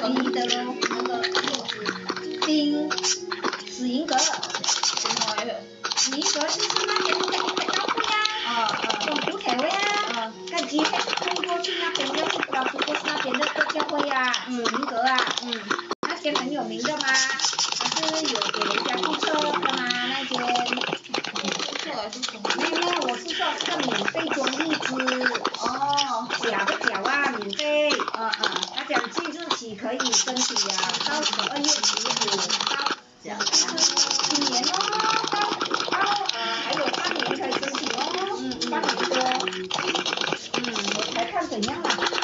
便宜的喽，那个丁史银格，史银格就是那边那个高贵啊，从古铁位啊，跟吉佩通过去那边要去高速那边的教会啊，史银格啊，嗯那些很有名的嘛，它是有给人家注册的嘛，那间。没有没有，我是说这个免费装荔枝，哦，假不假啊，免费。可以申请呀到十二月十五然后今年哦到到呃还有半年才申请哦半年多嗯。我才看怎样了